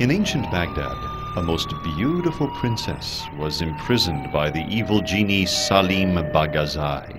In ancient Baghdad, a most beautiful princess was imprisoned by the evil genie Salim Bagazai.